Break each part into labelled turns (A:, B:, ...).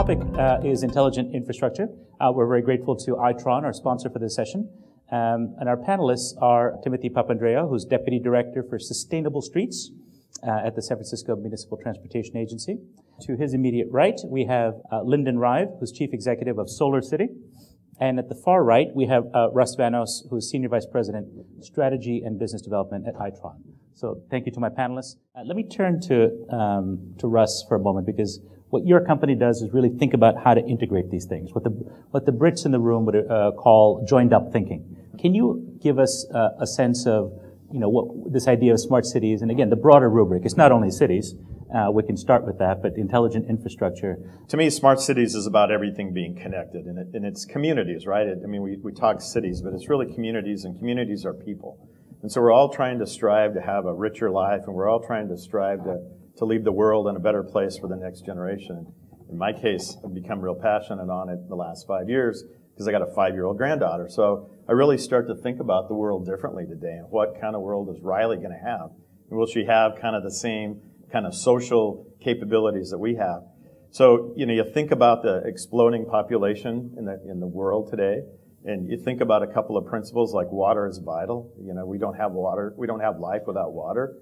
A: topic uh, is intelligent infrastructure. Uh, we're very grateful to Itron, our sponsor for this session. Um, and our panelists are Timothy Papandreou, who's Deputy Director for Sustainable Streets uh, at the San Francisco Municipal Transportation Agency. To his immediate right, we have uh, Lyndon Rive, who's Chief Executive of Solar City. And at the far right, we have uh, Russ Vanos, who's Senior Vice President, Strategy and Business Development at Itron. So thank you to my panelists. Uh, let me turn to, um, to Russ for a moment because what your company does is really think about how to integrate these things, what the, what the Brits in the room would uh, call joined up thinking. Can you give us uh, a sense of, you know, what this idea of smart cities, and again, the broader rubric, it's not only cities, uh, we can start with that, but intelligent infrastructure.
B: To me, smart cities is about everything being connected, and, it, and it's communities, right? It, I mean, we, we talk cities, but it's really communities, and communities are people. And so we're all trying to strive to have a richer life, and we're all trying to strive to, to leave the world in a better place for the next generation. In my case, I've become real passionate on it the last five years because I got a five-year-old granddaughter. So I really start to think about the world differently today, and what kind of world is Riley going to have? And will she have kind of the same kind of social capabilities that we have. So, you know, you think about the exploding population in the, in the world today, and you think about a couple of principles like water is vital. You know, we don't have water, we don't have life without water.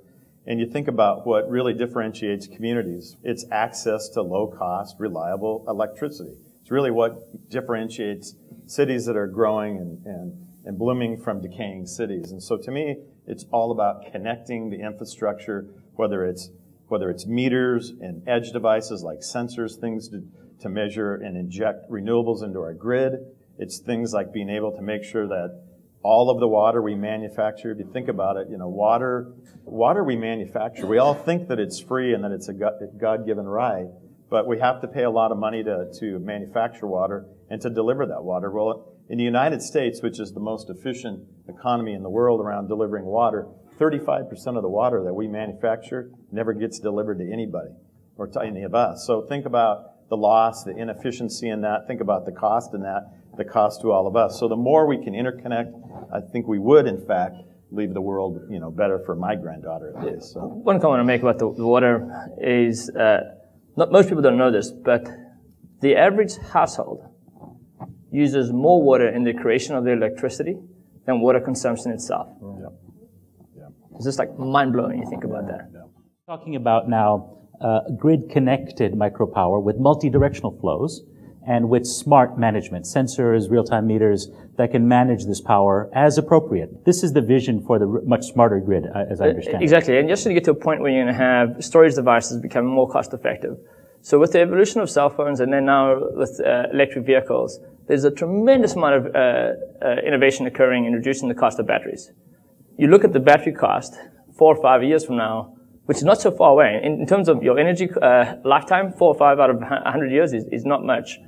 B: And you think about what really differentiates communities. It's access to low cost, reliable electricity. It's really what differentiates cities that are growing and, and, and blooming from decaying cities. And so to me, it's all about connecting the infrastructure, whether it's whether it's meters and edge devices like sensors, things to, to measure and inject renewables into our grid. It's things like being able to make sure that all of the water we manufacture, if you think about it, you know, water, water we manufacture, we all think that it's free and that it's a God-given right, but we have to pay a lot of money to, to manufacture water and to deliver that water. Well, in the United States, which is the most efficient economy in the world around delivering water, 35% of the water that we manufacture never gets delivered to anybody or to any of us. So think about the loss, the inefficiency in that. Think about the cost in that, the cost to all of us. So the more we can interconnect, I think we would, in fact, leave the world, you know, better for my granddaughter at least. So.
C: One comment I make about the, the water is, uh, not, most people don't know this, but the average household uses more water in the creation of their electricity than water consumption itself. Yeah. It's just like mind blowing. You think about that.
A: Talking about now uh, grid connected micropower with multi-directional flows and with smart management, sensors, real-time meters that can manage this power as appropriate. This is the vision for the much smarter grid, uh, as I uh, understand.
C: Exactly, and just to get to a point where you're going to have storage devices become more cost effective. So with the evolution of cell phones and then now with uh, electric vehicles, there's a tremendous amount of uh, uh, innovation occurring in reducing the cost of batteries you look at the battery cost four or five years from now, which is not so far away. In, in terms of your energy uh, lifetime, four or five out of 100 years is, is not much.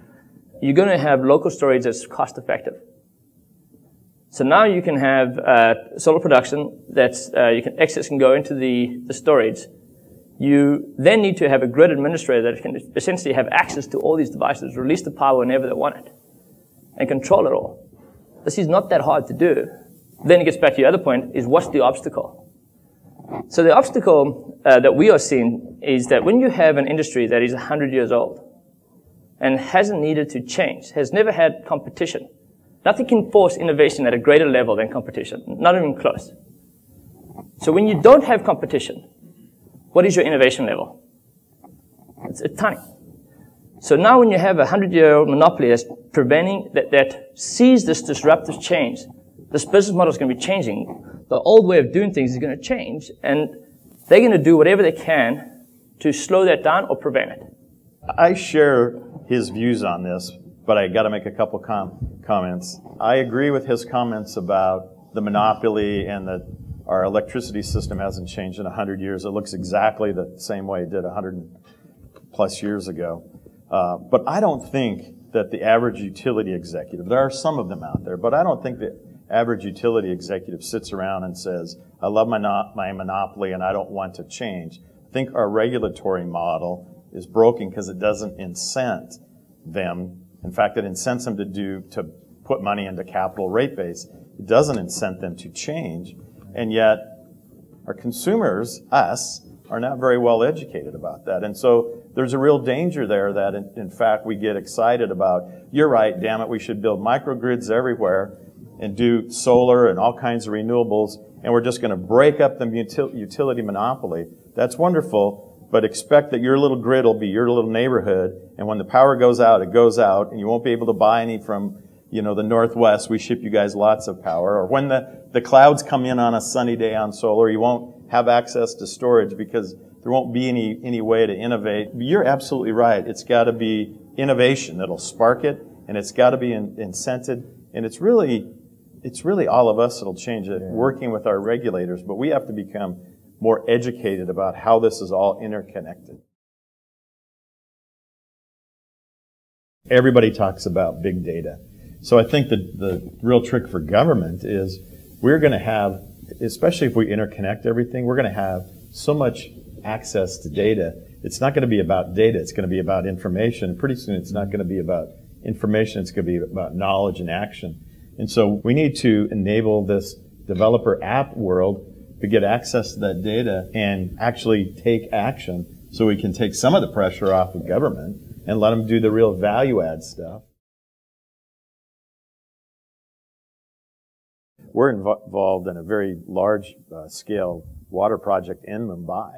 C: You're going to have local storage that's cost effective. So now you can have uh, solar production that's uh, you can excess can go into the, the storage. You then need to have a grid administrator that can essentially have access to all these devices, release the power whenever they want it, and control it all. This is not that hard to do then it gets back to your other point, is what's the obstacle? So the obstacle uh, that we are seeing is that when you have an industry that is 100 years old and hasn't needed to change, has never had competition, nothing can force innovation at a greater level than competition, not even close. So when you don't have competition, what is your innovation level? It's, it's tiny. So now when you have a 100-year-old monopoly that's preventing, that, that sees this disruptive change, this business model is going to be changing. The old way of doing things is going to change, and they're going to do whatever they can to slow that down or prevent it.
B: I share his views on this, but I got to make a couple com- comments. I agree with his comments about the monopoly and that our electricity system hasn't changed in 100 years. It looks exactly the same way it did 100 plus years ago. Uh, but I don't think that the average utility executive, there are some of them out there, but I don't think that average utility executive sits around and says, I love my, my monopoly and I don't want to change. I think our regulatory model is broken because it doesn't incent them. In fact, it incents them to do, to put money into capital rate base. It doesn't incent them to change. And yet, our consumers, us, are not very well educated about that. And so there's a real danger there that, in, in fact, we get excited about, you're right, damn it, we should build microgrids everywhere and do solar and all kinds of renewables, and we're just going to break up the utility monopoly. That's wonderful, but expect that your little grid will be your little neighborhood, and when the power goes out, it goes out, and you won't be able to buy any from, you know, the Northwest. We ship you guys lots of power. Or when the, the clouds come in on a sunny day on solar, you won't have access to storage because there won't be any, any way to innovate. You're absolutely right. It's got to be innovation that'll spark it, and it's got to be in, incented. And it's really, it's really all of us that'll change it, yeah. working with our regulators. But we have to become more educated about how this is all interconnected. Everybody talks about big data. So I think that the real trick for government is we're going to have especially if we interconnect everything, we're going to have so much access to data. It's not going to be about data. It's going to be about information. Pretty soon it's not going to be about information. It's going to be about knowledge and action. And so we need to enable this developer app world to get access to that data and actually take action so we can take some of the pressure off of government and let them do the real value add stuff. we're involved in a very large uh, scale water project in Mumbai.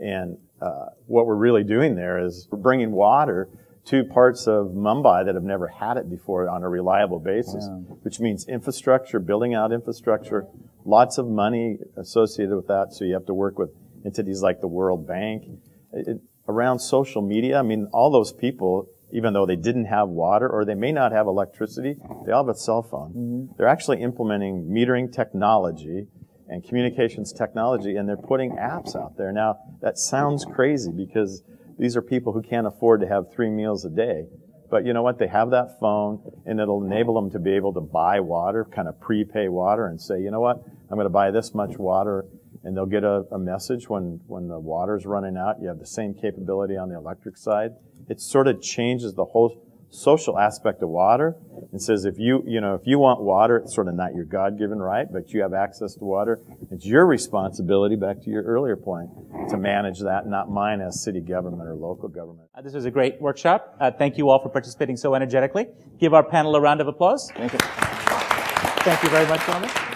B: And uh, what we're really doing there is we're bringing water to parts of Mumbai that have never had it before on a reliable basis, which means infrastructure, building out infrastructure, lots of money associated with that. So you have to work with entities like the World Bank. It, around social media, I mean, all those people even though they didn't have water or they may not have electricity, they all have a cell phone. Mm-hmm. They're actually implementing metering technology and communications technology and they're putting apps out there. Now, that sounds crazy because these are people who can't afford to have three meals a day. But you know what? They have that phone and it'll enable them to be able to buy water, kind of prepay water and say, you know what? I'm going to buy this much water and they'll get a, a message when, when the water's running out. You have the same capability on the electric side it sort of changes the whole social aspect of water and says if you, you know, if you want water, it's sort of not your God-given right, but you have access to water. It's your responsibility, back to your earlier point, to manage that, not mine as city government or local government.
A: Uh, this was a great workshop. Uh, thank you all for participating so energetically. Give our panel a round of applause.
C: Thank you.
A: Thank you very much, gentlemen.